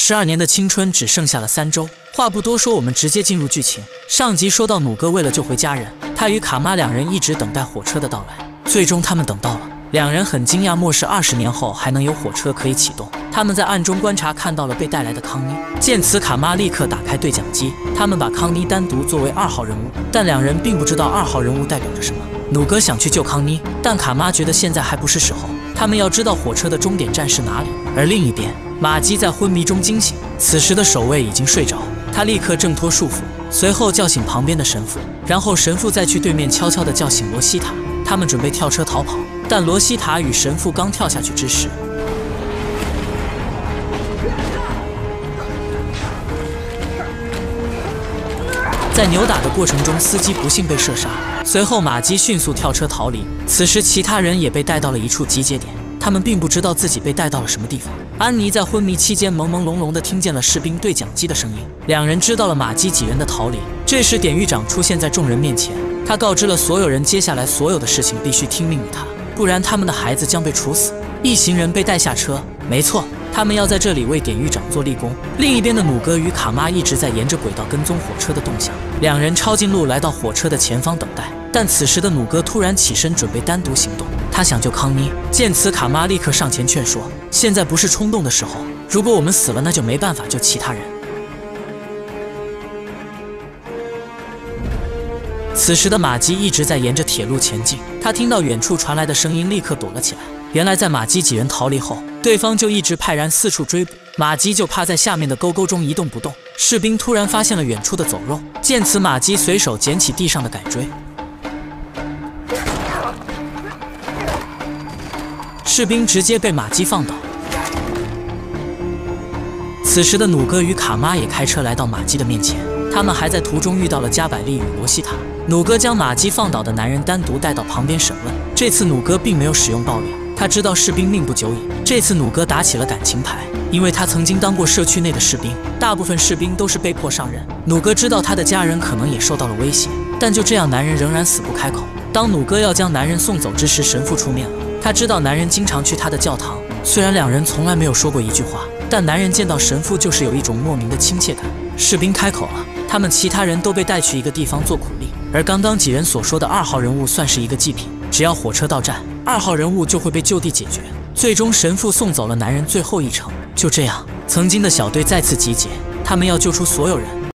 十二年的青春只剩下了三周。话不多说，我们直接进入剧情。上集说到，努哥为了救回家人，他与卡妈两人一直等待火车的到来。最终，他们等到了。两人很惊讶，末世二十年后还能有火车可以启动。他们在暗中观察，看到了被带来的康妮。见此，卡妈立刻打开对讲机，他们把康妮单独作为二号人物，但两人并不知道二号人物代表着什么。努哥想去救康妮，但卡妈觉得现在还不是时候。他们要知道火车的终点站是哪里。而另一边，玛姬在昏迷中惊醒，此时的守卫已经睡着，他立刻挣脱束缚，随后叫醒旁边的神父，然后神父再去对面悄悄的叫醒罗西塔。他们准备跳车逃跑，但罗西塔与神父刚跳下去之时，在扭打的过程中，司机不幸被射杀。随后，马基迅速跳车逃离。此时，其他人也被带到了一处集结点，他们并不知道自己被带到了什么地方。安妮在昏迷期间，朦朦胧胧地听见了士兵对讲机的声音，两人知道了马基几人的逃离。这时，典狱长出现在众人面前。他告知了所有人，接下来所有的事情必须听命于他，不然他们的孩子将被处死。一行人被带下车，没错，他们要在这里为典狱长做立功。另一边的努哥与卡妈一直在沿着轨道跟踪火车的动向，两人抄近路来到火车的前方等待。但此时的努哥突然起身，准备单独行动，他想救康妮。见此，卡妈立刻上前劝说：“现在不是冲动的时候，如果我们死了，那就没办法救其他人。”此时的马基一直在沿着铁路前进，他听到远处传来的声音，立刻躲了起来。原来在马基几人逃离后，对方就一直派人四处追捕，马基就趴在下面的沟沟中一动不动。士兵突然发现了远处的走肉，见此，马基随手捡起地上的改锥，士兵直接被马基放倒。此时的弩哥与卡妈也开车来到马基的面前，他们还在途中遇到了加百利与罗西塔。弩哥将马基放倒的男人单独带到旁边审问。这次弩哥并没有使用暴力，他知道士兵命不久矣。这次弩哥打起了感情牌，因为他曾经当过社区内的士兵，大部分士兵都是被迫上任。弩哥知道他的家人可能也受到了威胁，但就这样，男人仍然死不开口。当弩哥要将男人送走之时，神父出面了。他知道男人经常去他的教堂，虽然两人从来没有说过一句话，但男人见到神父就是有一种莫名的亲切感。士兵开口了，他们其他人都被带去一个地方做苦力。而刚刚几人所说的二号人物算是一个祭品，只要火车到站，二号人物就会被就地解决。最终，神父送走了男人最后一程。就这样，曾经的小队再次集结，他们要救出所有人。